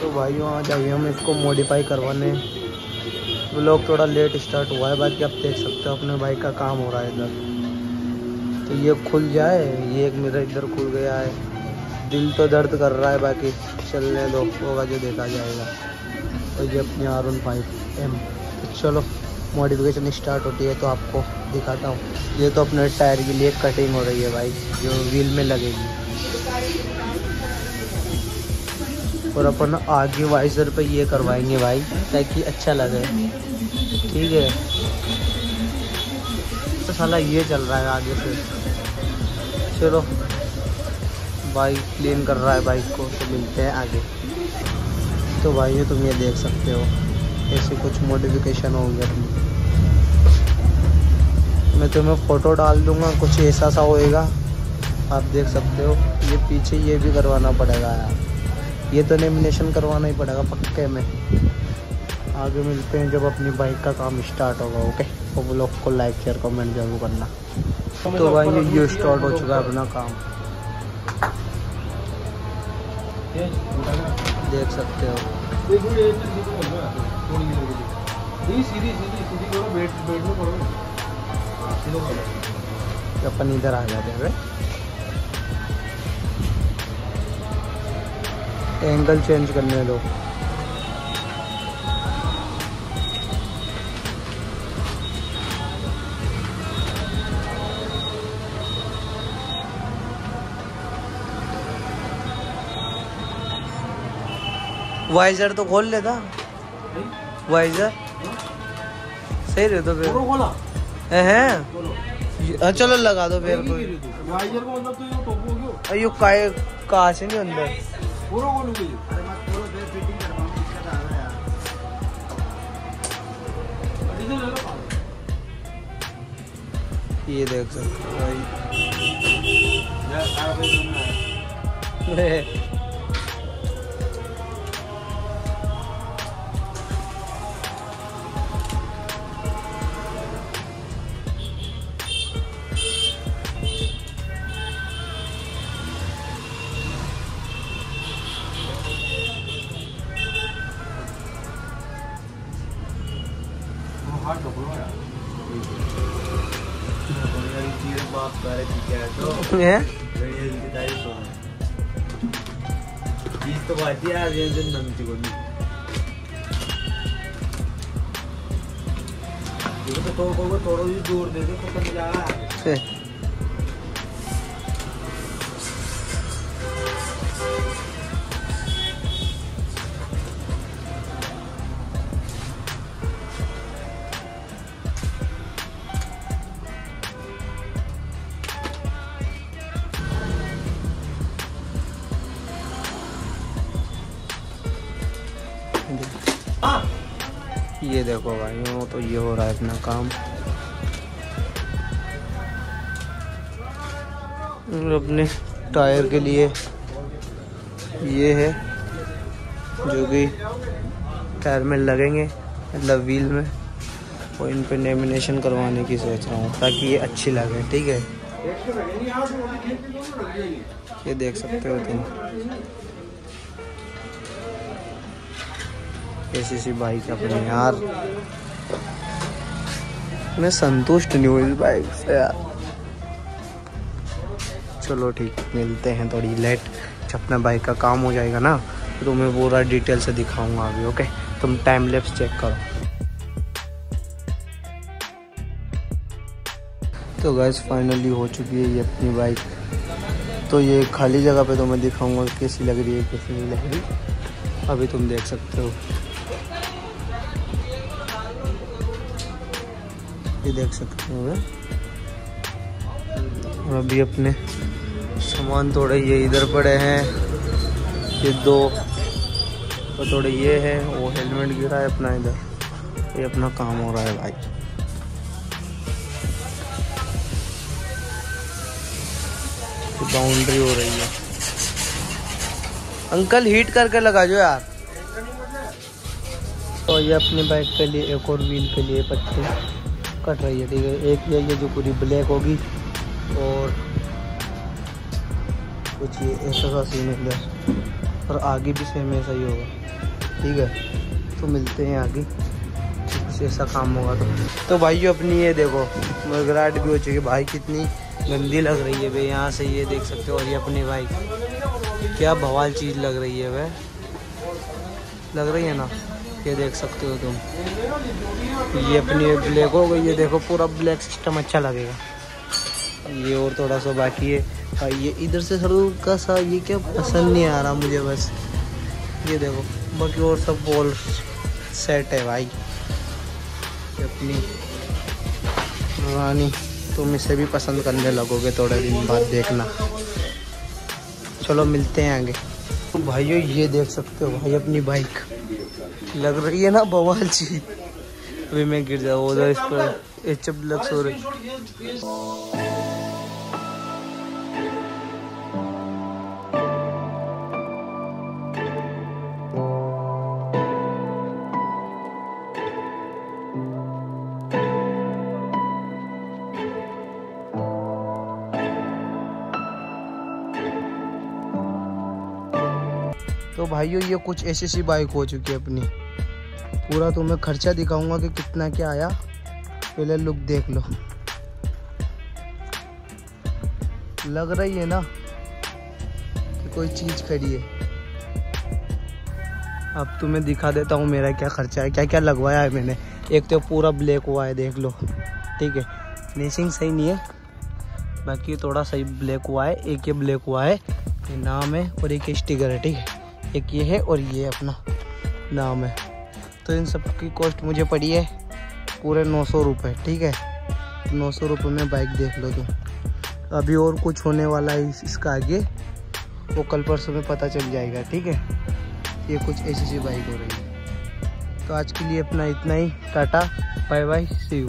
तो भाइयों आज जाइए, हम इसको मॉडिफाई करवाने। ब्लॉग थोड़ा लेट स्टार्ट हुआ है, बाकी आप देख सकते हो, अपने बाइक का काम हो रहा है इधर। तो ये खुल जाए, ये एक मेरा इधर खुल गया है। दिल तो दर्द कर रहा है, बाकी चलने दो, होगा जो देखा जाएगा। और ये अपनी आर वन फाइव एम तो चलो मॉडिफिकेशन स्टार्ट होती है तो आपको दिखाता हूँ। ये तो अपने टायर के लिए कटिंग हो रही है भाई, जो व्हील में लगेगी। और अपन आगे वाइजर पे ये करवाएँगे भाई, ताकि अच्छा लगे। ठीक है? तो साला ये चल रहा है आगे से। चलो बाइक क्लीन कर रहा है बाइक को तो मिलते हैं आगे। तो भाई तुम ये देख सकते हो, ऐसे कुछ मॉडिफिकेशन होंगे अपनी मैं तुम्हें फ़ोटो डाल दूँगा, कुछ ऐसा सा होएगा, आप देख सकते हो। ये पीछे ये भी करवाना पड़ेगा यार। ये तो लेमिनेशन करवाना ही पड़ेगा पक्के में। आगे मिलते हैं जब अपनी बाइक का काम स्टार्ट होगा ओके तो वो लोग को लाइक शेयर कमेंट ज़रूर करना। तो भाई ये ये स्टार्ट हो चुका है अपना काम। देख सकते हो। सीधी सीधी सीधी करो बैठ बैठने अपन इधर आ जाते हैं एंगल चेंज करने दो वाइजर तो खोल लेता। वाइजर सही रहे तो फिर। खोला? हैं चलो लगा दो फिर कोई। वाइजर को मतलब तो ये टोप हो गयो। अयो काय कहाँ से नहीं अंदर? पूरा अरे मत पूरा फिटिंग करवाऊं दिक्कत आ रहा है यार। ले लो ये देख सकते हो भाई। यार आ भाई सुनना ना भी दूर दे दे तो कम ये देखो भाई, वो तो ये हो रहा है अपना काम। अपने टायर के लिए ये है, जो कि टायर में लगेंगे मतलब व्हील में, और इन पे लेमिनेशन करवाने की सोच रहा हूँ, ताकि ये अच्छी लगे, ठीक है? ये देख सकते हो तुम। ऐसी सी बाइक अपनी, यार। मैं संतुष्ट नहीं हूँ इस बाइक से, यार। चलो ठीक, मिलते हैं थोड़ी लेट। जब अपना बाइक का काम हो जाएगा ना तो तुम्हें पूरा डिटेल से दिखाऊँगा अभी ओके तुम टाइम लेप्स चेक करो। तो गैस फाइनली हो चुकी है ये अपनी बाइक तो ये खाली जगह पे तो मैं दिखाऊँगा कैसी लग रही है, कैसी नहीं लग रही। अभी तुम देख सकते हो। ये देख सकते हो और अभी अपने सामान थोड़े ये इधर पड़े हैं। ये दो तो थोड़े ये है, वो हेलमेट गिरा है अपना इधर। ये अपना काम हो रहा है भाई। बाउंड्री हो रही है। अंकल हीट करके लगा जो यार। तो ये अपनी बाइक के लिए, एक और व्हील के लिए पट्टी कट रही है, ठीक है? एक ये ये जो पूरी ब्लैक होगी और कुछ ये ऐसा सा सीन इधर और आगे भी सेम ऐसा ही होगा, ठीक है? तो मिलते हैं आगे, कुछ ऐसा काम होगा तो। तो भाई जो अपनी ये देखो, मगराट भी हो चुकी है। भाई कितनी गंदी लग रही है भाई, यहाँ से ये देख सकते हो, और ये अपनी बाइक क्या बवाल चीज़ लग रही है वह लग रही है ना? ये देख सकते हो तुम। ये अपनी ब्लैक हो गई, ये देखो पूरा ब्लैक सिस्टम अच्छा लगेगा। ये और थोड़ा सा बाकी है। ये इधर से सर का सा, ये क्या पसंद नहीं आ रहा मुझे बस। ये देखो, बाकी और सब बॉल सेट है भाई। अपनी रानी, तुम इसे भी पसंद करने लगोगे थोड़े दिन बाद देखना। चलो मिलते हैं आगे। तो भाइयों, ये देख सकते हो भाई अपनी बाइक लग रही है ना बवाल जी। अभी मैं गिर जाऊँ, उधर इस पर एफ़ लक्स हो रही। तो भाइयों, ये कुछ ऐसी सी बाइक हो चुकी है अपनी। पूरा तुम्हें खर्चा दिखाऊँगा कि कितना क्या आया। पहले लुक देख लो। लग रही है ना कि कोई चीज़ खड़ी है। अब तुम्हें दिखा देता हूँ मेरा क्या खर्चा है क्या क्या लगवाया है मैंने। एक तो पूरा ब्लैक हुआ है, देख लो। ठीक है। फिनिशिंग सही नहीं है। बाकी थोड़ा सही ब्लैक हुआ है, एक ये ब्लैक हुआ है। ये नाम है और एक स्टिकर है, ठीक है। एक ये है और ये अपना नाम है। तो इन सब की कॉस्ट मुझे पड़ी है पूरे नौ सौ रुपये ठीक है? नौ सौ रुपये में बाइक देख लो तुम। अभी और कुछ होने वाला है इस- इसका आगे, वो कल परसों में पता चल जाएगा, ठीक है? ये कुछ ऐसी सी बाइक हो रही है। तो आज के लिए अपना इतना ही, tata bye bye see you